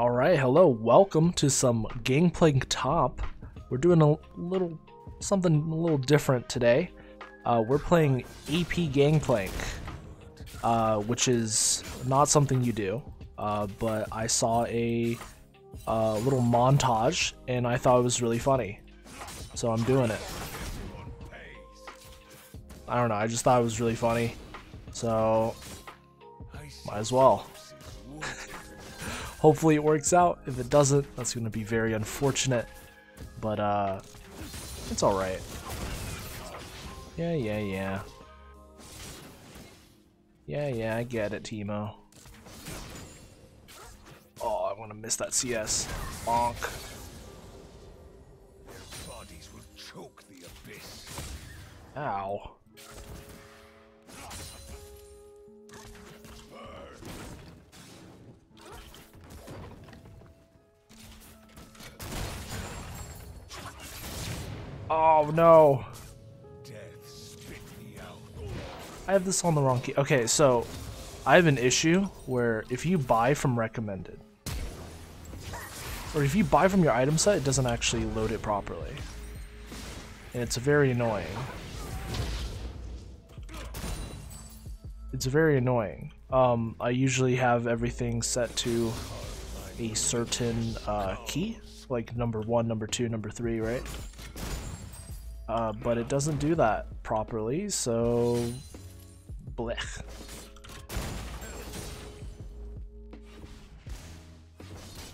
Alright, hello, welcome to some Gangplank Top. We're doing a little something a little different today. Uh, we're playing AP Gangplank, uh, which is not something you do, uh, but I saw a uh, little montage and I thought it was really funny, so I'm doing it. I don't know, I just thought it was really funny, so might as well. Hopefully it works out. If it doesn't, that's going to be very unfortunate. But, uh, it's alright. Yeah, yeah, yeah. Yeah, yeah, I get it, Teemo. Oh, I want to miss that CS. Bonk. Bodies will choke the abyss. Ow. Oh no. Death spit me out. I have this on the wrong key. Okay, so I have an issue where if you buy from recommended, or if you buy from your item set, it doesn't actually load it properly. And it's very annoying. It's very annoying. Um, I usually have everything set to a certain uh, key, like number one, number two, number three, right? Uh, but it doesn't do that properly, so blech.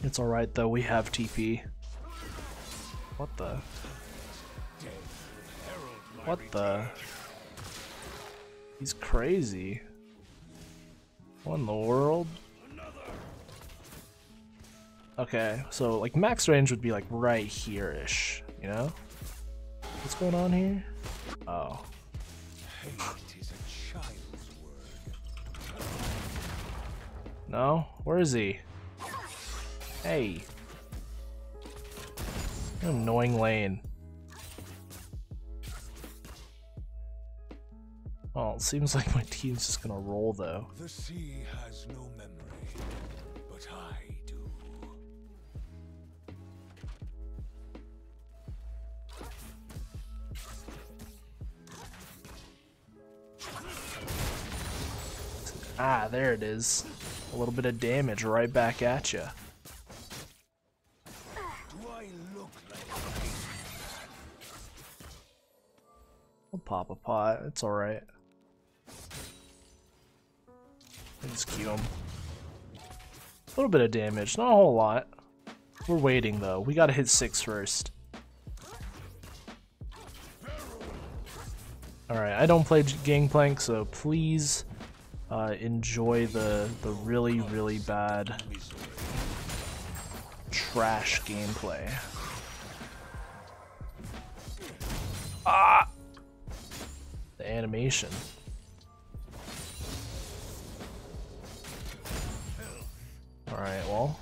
It's alright though, we have TP. What the? What the? He's crazy. What in the world? Okay, so like max range would be like right here-ish, you know? What's going on here? Oh. Hate is a child's word. No? Where is he? Hey. Annoying lane. Well, it seems like my team's just gonna roll though. The sea has no memory, but I Ah, there it is. A little bit of damage right back at you. I'll pop a pot. It's alright. Just Q him. A little bit of damage, not a whole lot. We're waiting though. We gotta hit six first. Alright, I don't play Gangplank, so please uh, enjoy the, the really, really bad trash gameplay. Ah! The animation. Alright, well.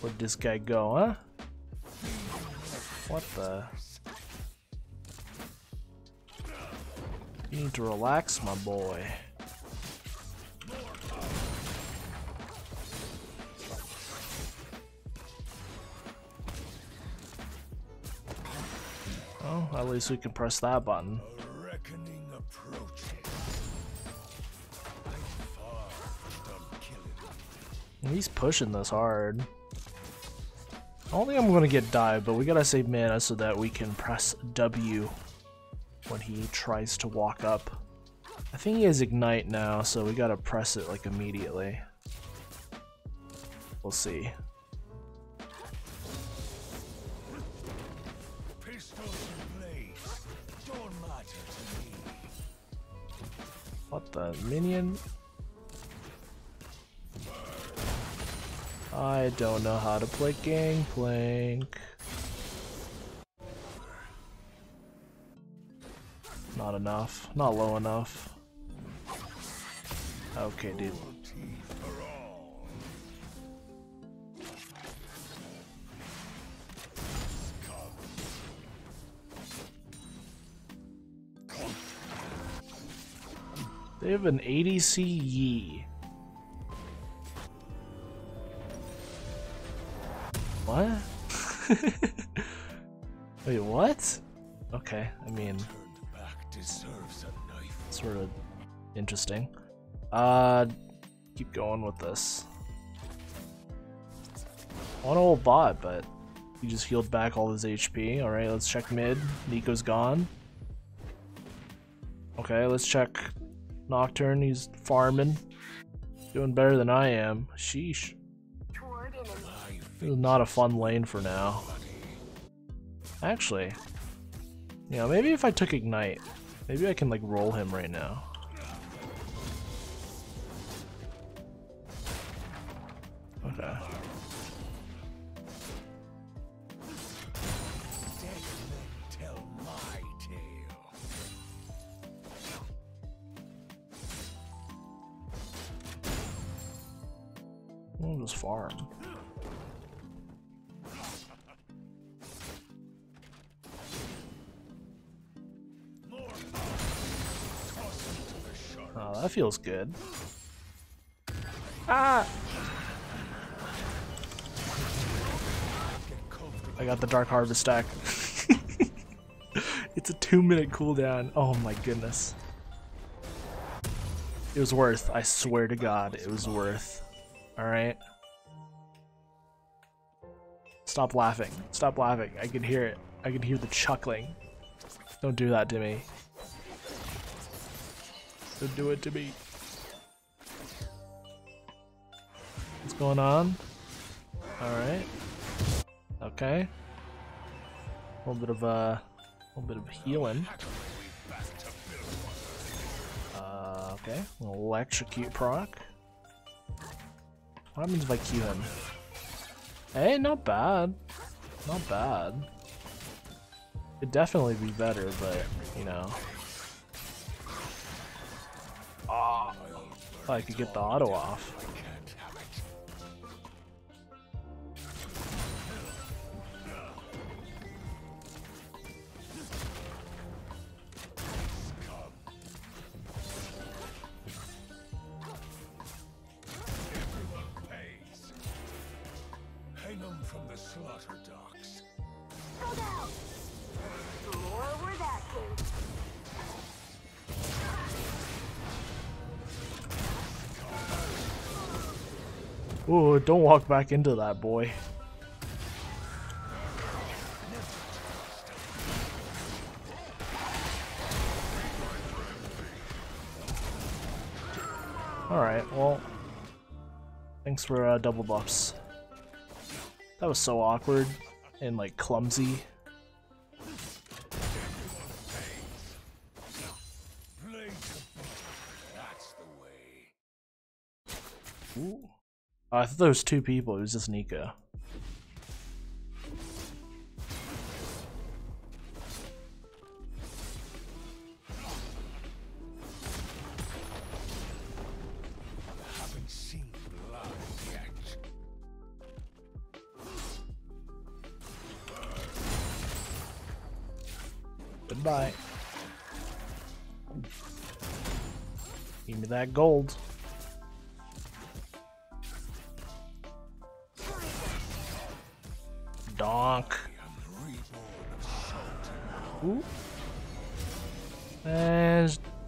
Where'd this guy go, huh? What the? You need to relax, my boy. Oh, at least we can press that button. He's pushing this hard. I don't think I'm gonna get dive, but we gotta save mana so that we can press W when he tries to walk up. I think he has ignite now, so we gotta press it like immediately. We'll see. What the minion? I don't know how to play Gangplank. Not enough. Not low enough. Okay, dude. They have an ADC Yi. What? Wait, what? Okay, I mean, deserves a knife. sort of interesting. Uh, keep going with this. I want to hold bot, but he just healed back all his HP. Alright, let's check mid. Neeko's gone. Okay, let's check Nocturne. He's farming. Doing better than I am. Sheesh. Toward This is not a fun lane for now. Actually, yeah, maybe if I took Ignite, maybe I can like roll him right now. Okay. We'll just farm. That feels good. Ah! I got the Dark Harvest stack. it's a two minute cooldown. Oh my goodness. It was worth. I swear to God, it was worth. Alright? Stop laughing. Stop laughing. I can hear it. I can hear the chuckling. Don't do that to me. Don't do it to me. What's going on? Alright. Okay. A little bit of uh, a little bit of healing. Uh, okay. Electrocute proc. What happens if I Q him? Hey, not bad. Not bad. Could definitely be better, but you know. I could get the auto off. Don't walk back into that, boy. Alright, well, thanks for uh, double buffs. That was so awkward and like clumsy. Blades of fire, that's the way. Ooh. I thought there was two people, it was just Neeko. Haven't seen blood yet. Goodbye. Give me that gold.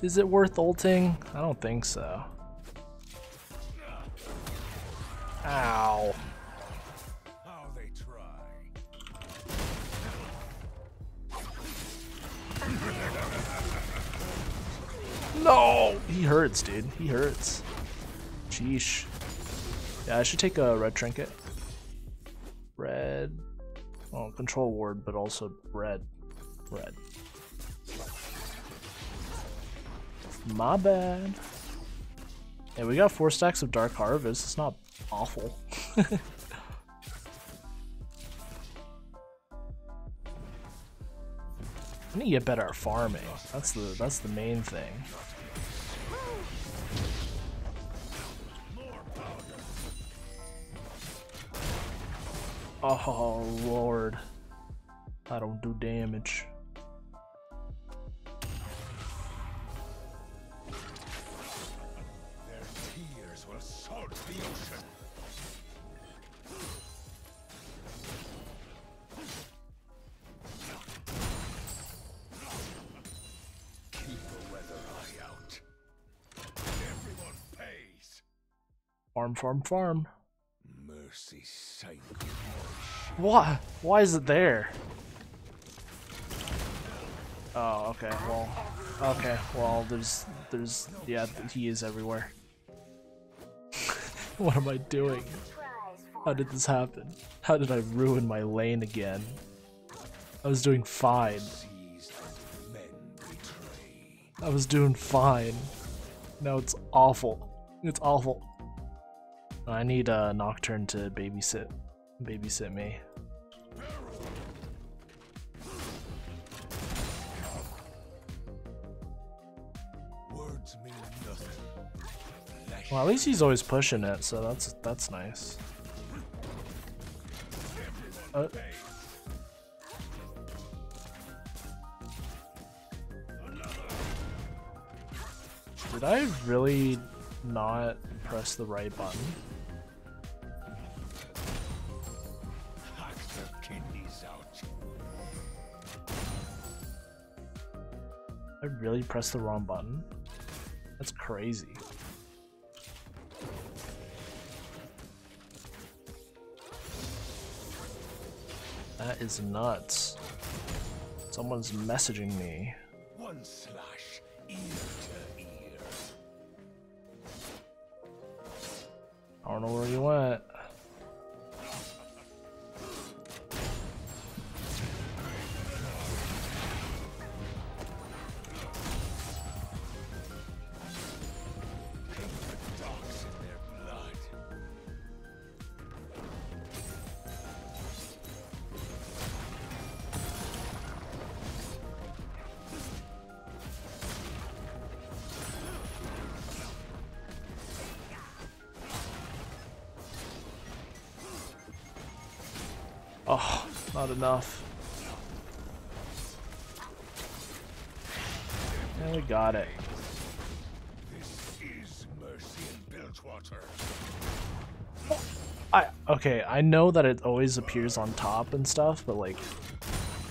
Is it worth ulting? I don't think so. Ow. No! He hurts, dude. He hurts. Sheesh. Yeah, I should take a red trinket. Red. Oh, control ward, but also red. Red. My bad. Yeah, we got four stacks of Dark Harvest. It's not awful. I need to get better at farming. That's the that's the main thing. Oh lord. I don't do damage. Farm, farm. Mercy sake. What? Why is it there? Oh, okay. Well, okay. Well, there's, there's, yeah, he is everywhere. what am I doing? How did this happen? How did I ruin my lane again? I was doing fine. Sees as men betray. I was doing fine. Now it's awful. It's awful. I need a Nocturne to babysit, babysit me. Words mean nothing. Well, at least he's always pushing it, so that's that's nice. Uh, did I really not press the right button? I really pressed the wrong button? That's crazy. That is nuts. Someone's messaging me. One slash, ear to ear. I don't know where you went. Oh, not enough. Yeah, we got it. This is mercy in. I okay, I know that it always appears on top and stuff, but like,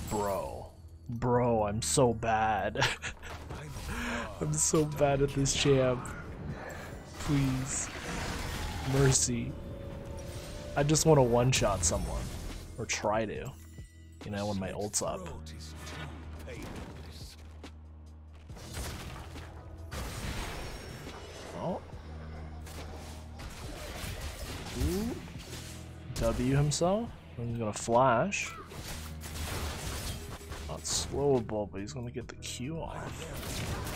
bro, bro, I'm so bad. I'm so bad at this champ. Please, mercy. I just want to one-shot someone, or try to. You know, when my ult's up. Oh. Ooh. W himself. He's gonna flash. Not slowable, but he's gonna get the Q off.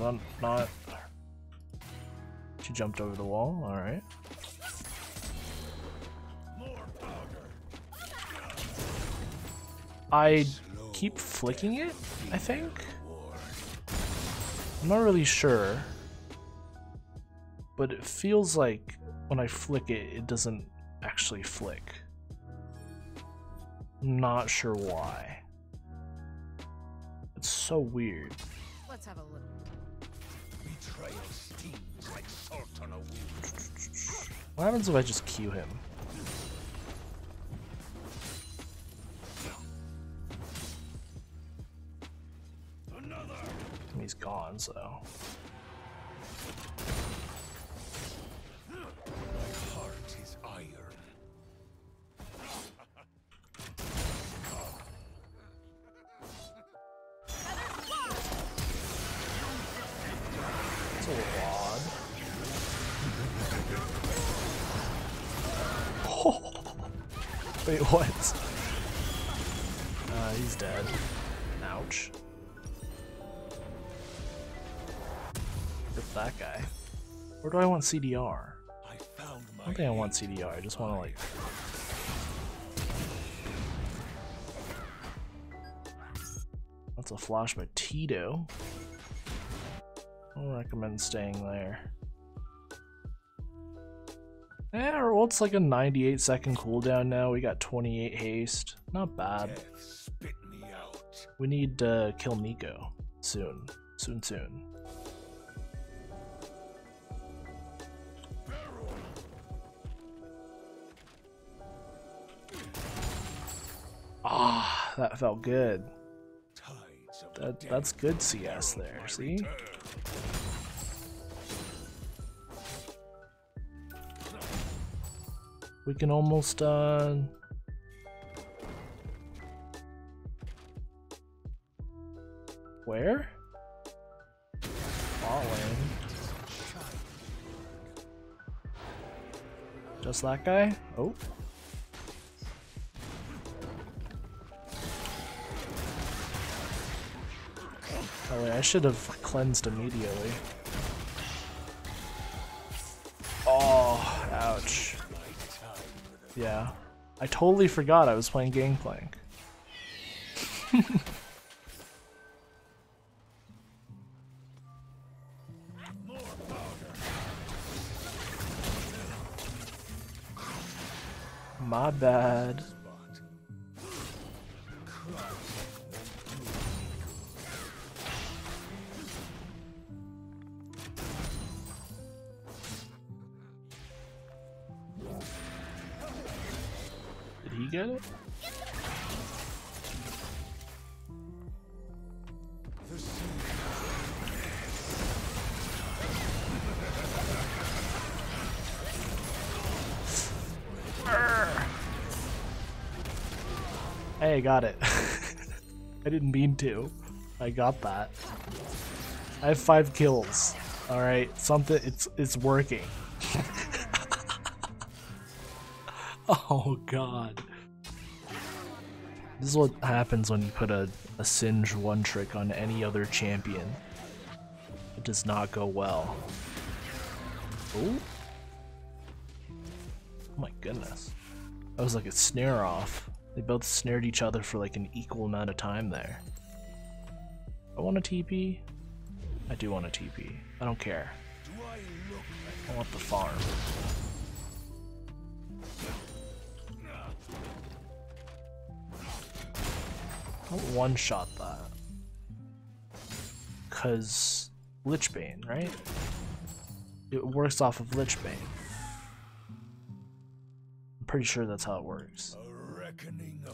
That not? She jumped over the wall. All right. More powder. I keep flicking it, I think. I'm not really sure. But it feels like when I flick it, it doesn't actually flick. Not sure why. It's so weird. Let's have a little. What happens if I just Q him? He's gone, so. Wait, what? Uh, he's dead. Ouch. Rip that guy. Where do I want CDR? I found I don't think I want CDR, I just want to like... That's a flash by Tito. I don't recommend staying there. Yeah, well, it's like a 98 second cooldown now. We got 28 haste. Not bad. spit me out. We need to kill Neeko soon. Soon, soon. Ah, that felt good. That that's good CS there. See? We can almost uh Where? Falling. Just that guy? Oh. Oh I should have cleansed immediately. Oh, ouch. Yeah. I totally forgot I was playing Gangplank. My bad. Hey, got it. I didn't mean to. I got that. I have five kills. All right, something. It's it's working. oh god. This is what happens when you put a, a Singed one trick on any other champion. It does not go well. Oh. Oh my goodness. That was like a snare off. They both snared each other for like an equal amount of time there. I want a TP. I do want a TP. I don't care. I want the farm. I'll one shot that. Cause Lich Bane, right? It works off of Lich Bane. I'm pretty sure that's how it works.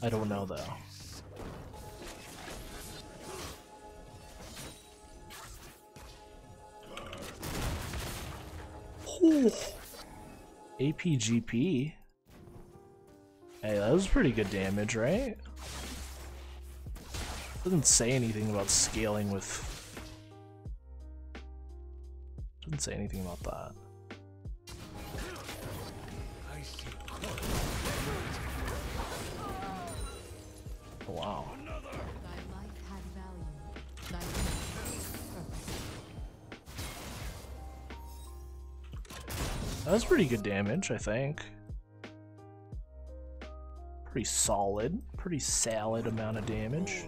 I don't know though. Ooh. APGP. Hey, that was pretty good damage, right? Doesn't say anything about scaling with. Doesn't say anything about that. Oh, wow. That was pretty good damage, I think. Pretty solid. Pretty solid amount of damage.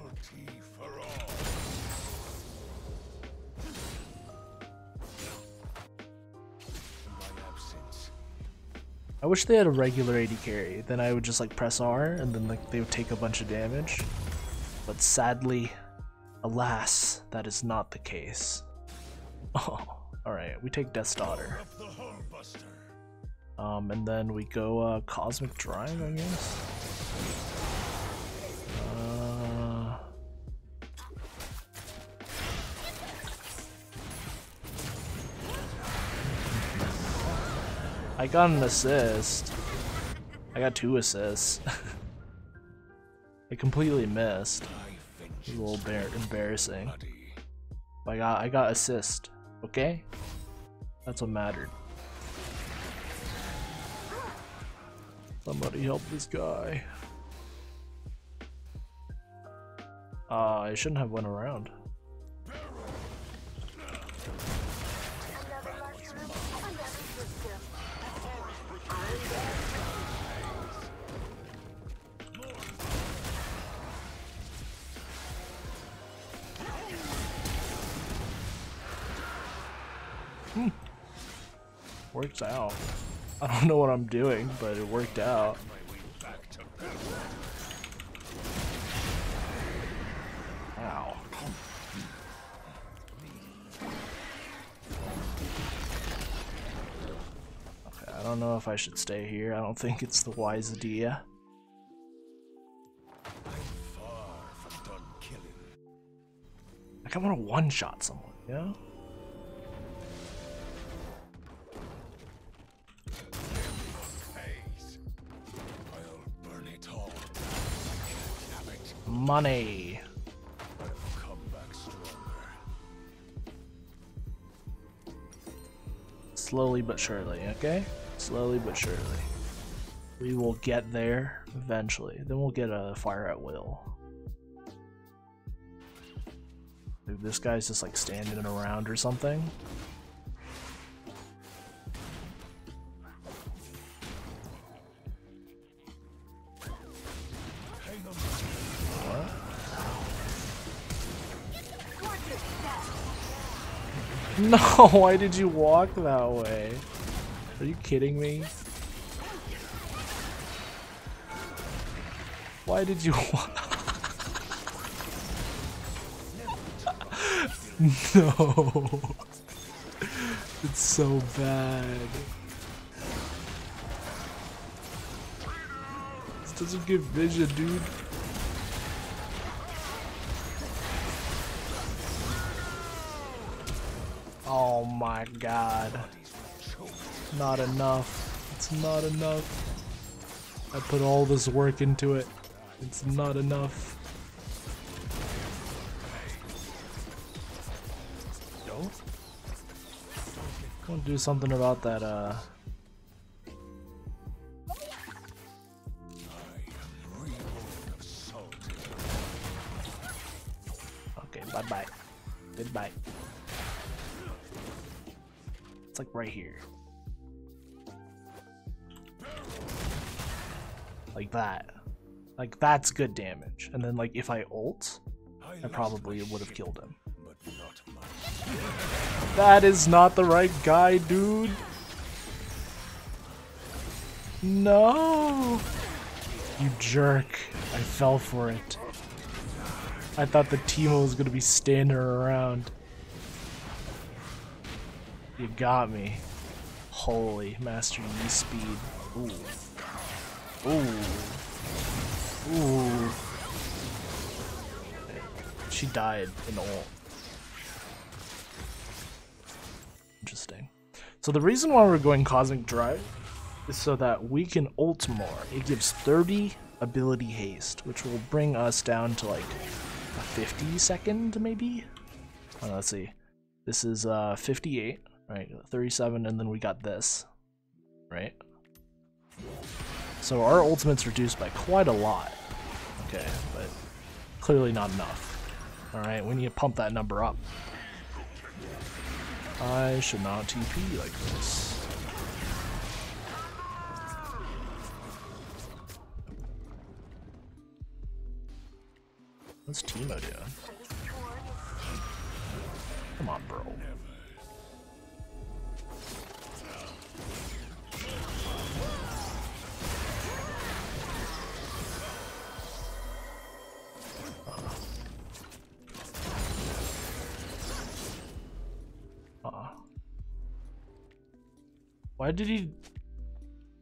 I wish they had a regular AD carry. Then I would just like press R and then like they would take a bunch of damage. But sadly, alas, that is not the case. Oh, alright, we take Death's Daughter. Um, and then we go uh, Cosmic Drive, I guess. I got an assist. I got two assists. I completely missed. It was a little bar- embarrassing. But I got I got assist. Okay, that's what mattered. Somebody help this guy. Uh, I shouldn't have went around. worked out. I don't know what I'm doing, but it worked out. Wow. Okay, I don't know if I should stay here. I don't think it's the wise idea. Like I want to one-shot someone, you know? Money. Slowly but surely, okay? Slowly but surely. We will get there eventually. Then we'll get a fire at will. Dude, this guy's just like standing around or something. No, why did you walk that way? Are you kidding me? Why did you walk? no. It's so bad. This doesn't give vision, dude. My god. Not enough. It's not enough. I put all this work into it. It's not enough. To do something about that, uh... Like that's good damage. And then like if I ult, I probably would have killed him. But not. That is not the right guy, dude. No. You jerk. I fell for it. I thought the Teemo was gonna be standing around. You got me. Holy Master Yi speed. Ooh. Ooh. Ooh. She died in ult. Interesting. So the reason why we're going Cosmic Drive is so that we can ult more. It gives 30 ability haste, which will bring us down to like a 50 second maybe? Let's see. This is uh 58, right? 37 and then we got this, right? So our ultimate's reduced by quite a lot. Okay, but clearly not enough. Alright, we need to pump that number up. I should not TP like this. What's Teemo doing? Come on, bro. Why did he?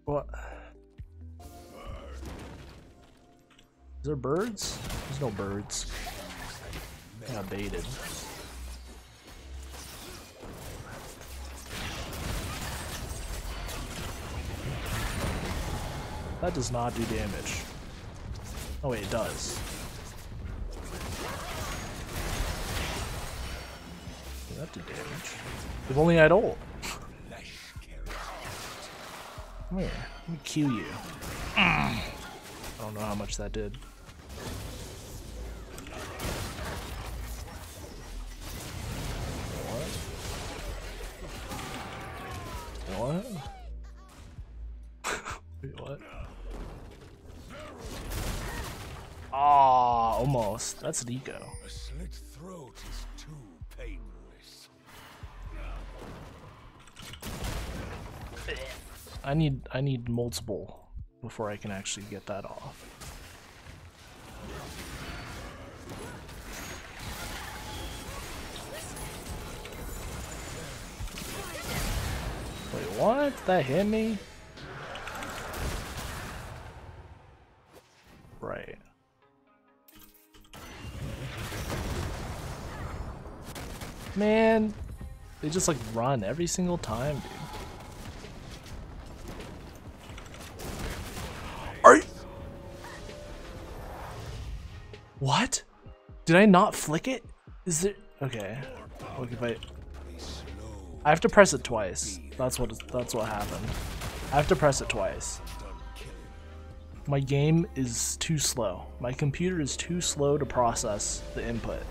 What? Is there birds? There's no birds. I got baited. That does not do damage. Oh wait, it does. Yeah, that did damage. If only I'd ult. Come here, let me Q you. I don't know how much that did. What? What? Wait, what? Ah, almost. That's Neeko. A slit throat is I need I need multiple before I can actually get that off. Wait, what? That hit me? Right. Man, they just like run every single time, dude. Did I not flick it? Is it okay? Look if I I have to press it twice. That's what that's what happened. I have to press it twice. My game is too slow. My computer is too slow to process the input.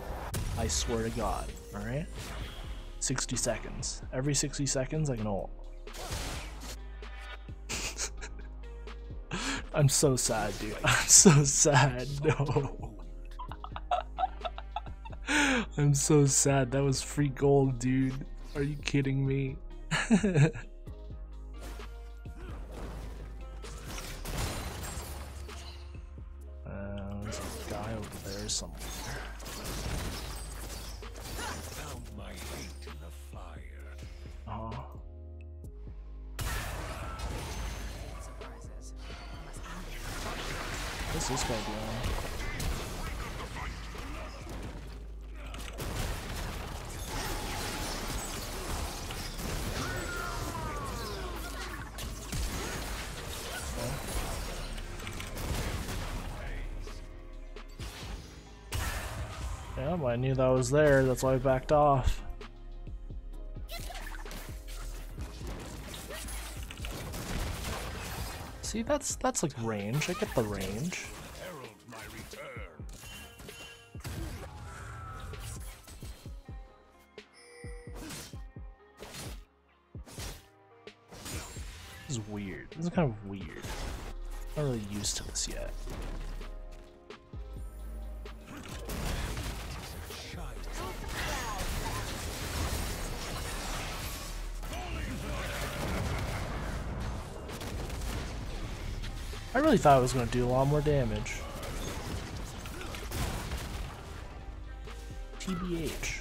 I swear to God. Alright? 60 seconds. Every 60 seconds, I can ult. I'm so sad, dude. I'm so sad. No. I'm so sad. That was free gold, dude. Are you kidding me? knew that was there, that's why I backed off. See, that's that's like range. I get the range. This is weird. This is kind of weird. I'm not really used to this yet. Really thought it was going to do a lot more damage. TBH.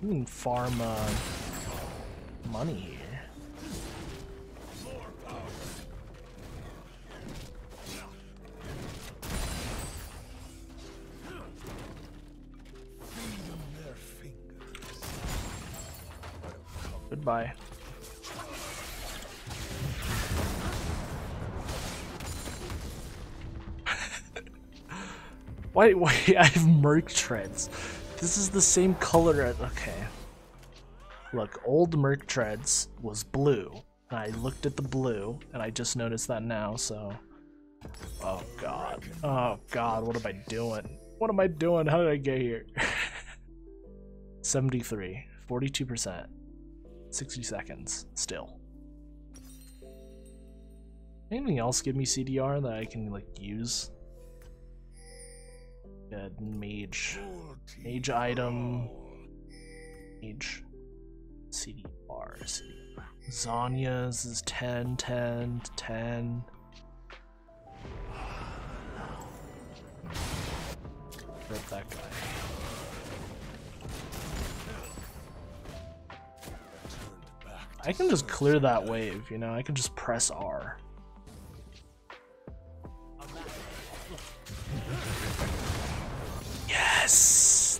You can farm uh, money here. Goodbye. wait, wait, I have Merc Treads. This is the same color as. Okay. Look, old Merc Treads was blue. I looked at the blue, and I just noticed that now, so. Oh god. Oh god, what am I doing? What am I doing? How did I get here? 73. 42%. 60 seconds still. Anything else give me CDR that I can like use? Yeah, mage. Mage item. Mage. CDR. CDR. Zhonya's is 10, 10, 10. Rip that guy. I can just clear that wave, you know, I can just press R.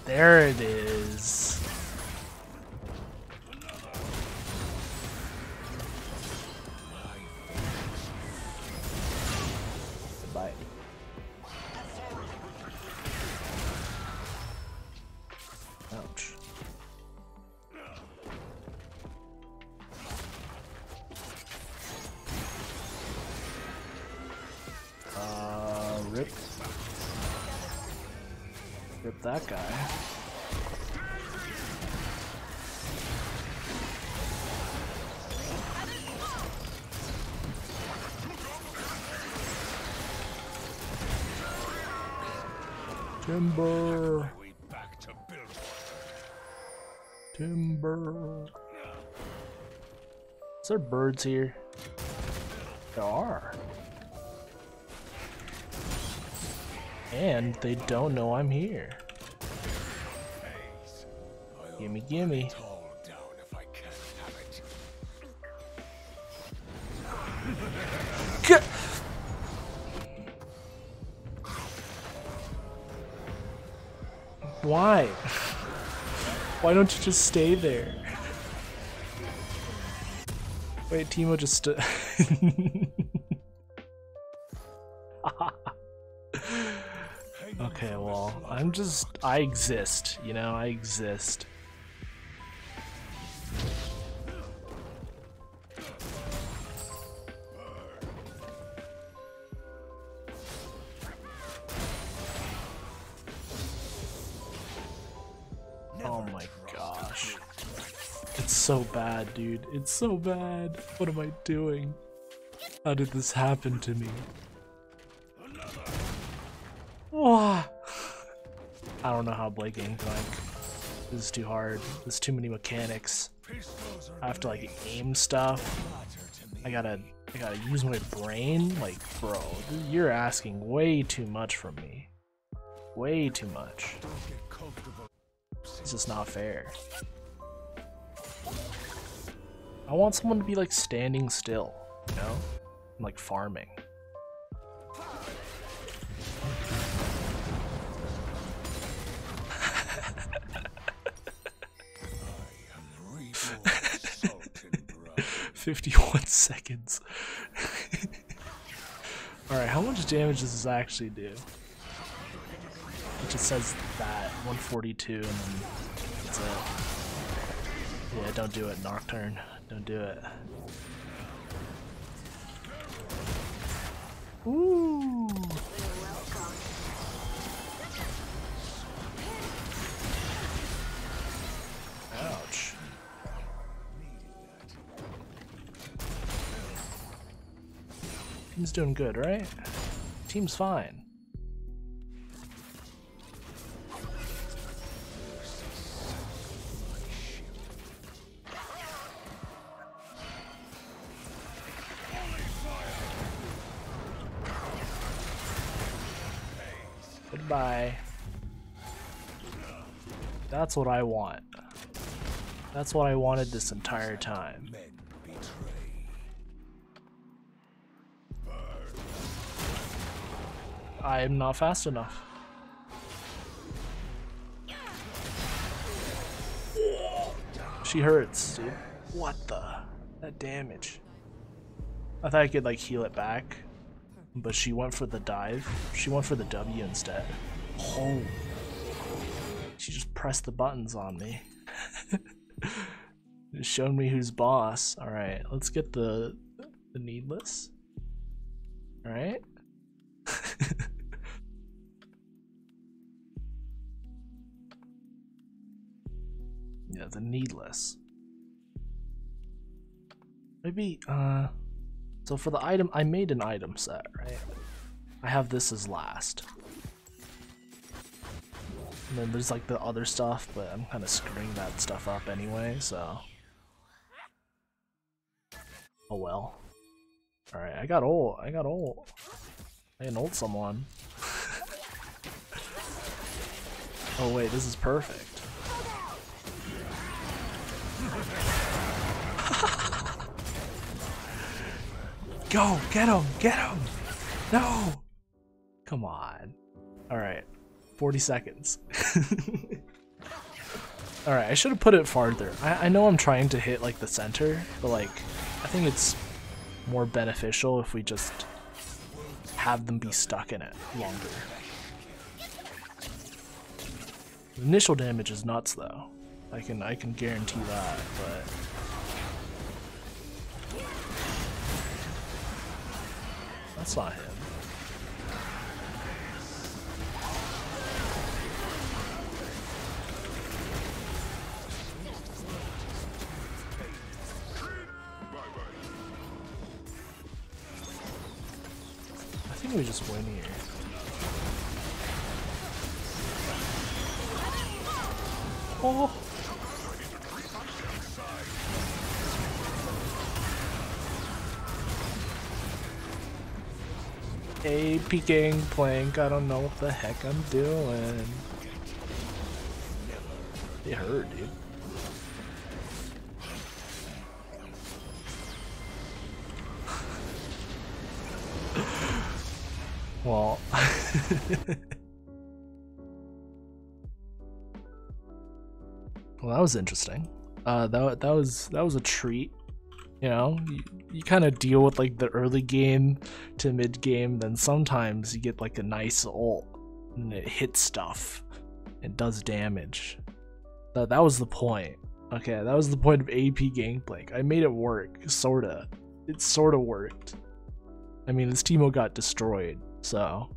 There it is. Timber. Is there birds here? There are. And they don't know I'm here. Haze. I'll Gimme, gimme. tall Why don't you just stay there? Wait, Teemo just okay, well, I'm just. I exist, you know? I exist. Dude. It's so bad. What am I doing? How did this happen to me? Wah. I don't know how to play Gangplank. This is too hard. There's too many mechanics. I have to like aim stuff. I gotta I gotta use my brain. Like, bro, you're asking way too much from me. Way too much. It's just not fair. I want someone to be like standing still, you know? And, like farming. 51 seconds. Alright, how much damage does this actually do? It just says that 142 and then that's it. Yeah, don't do it, Nocturne. Don't do it. Ooh. Ouch. Team's doing good, right? Team's fine. That's what I want. That's what I wanted this entire time. I am not fast enough. She hurts, dude. What the? That damage. I thought I could like heal it back, but she went for the dive. She went for the W instead. Oh. Pressed the buttons on me. It showed me who's boss. Alright, let's get the the needless. Alright. yeah, the needless. Maybe, uh. So for the item, I made an item set, right? I have this as last. And then there's like the other stuff, but I'm kind of screwing that stuff up anyway, so. Oh well. Alright, I got old. I got old. I can ult someone. oh wait, this is perfect. Go! Get him! Get him! No! Come on. Alright. 40 seconds. Alright, I should have put it farther. I, I know I'm trying to hit like the center, but like I think it's more beneficial if we just have them be stuck in it longer. The initial damage is nuts though. I can I can guarantee that, but that's not him. think we just win here. Oh! Hey, peeking plank. I don't know what the heck I'm doing. It hurt, dude. well, that was interesting. Uh, that that was that was a treat. You know, you, you kind of deal with like the early game to mid game, then sometimes you get like a nice ult and it hits stuff and does damage. That that was the point. Okay, that was the point of AP Gangplank. I made it work, sorta. It sorta worked. I mean, this Teemo got destroyed, so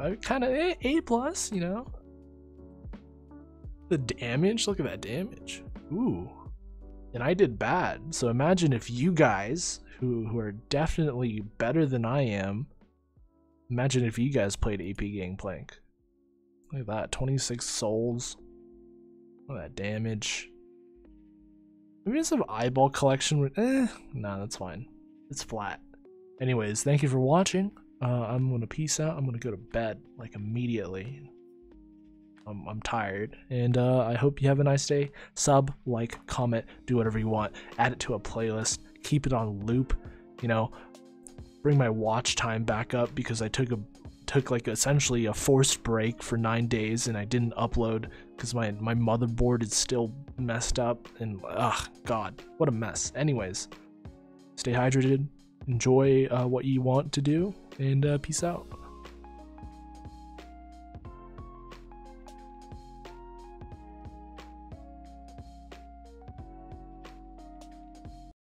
I, kind of a, a plus, you know. The damage, look at that damage. Ooh, and I did bad. So imagine if you guys, who who are definitely better than I am, imagine if you guys played AP Gangplank. Look at that, 26 souls. Look at that damage. Maybe some eyeball collection. Eh, nah, that's fine. It's flat. Anyways, thank you for watching. Uh, I'm gonna peace out. I'm gonna go to bed like immediately. I'm, I'm tired, and uh, I hope you have a nice day. Sub, like, comment, do whatever you want. Add it to a playlist. Keep it on loop. You know, bring my watch time back up because I took a took like essentially a forced break for nine days and I didn't upload because my my motherboard is still messed up and ugh god what a mess. Anyways, stay hydrated enjoy uh, what you want to do, and uh, peace out.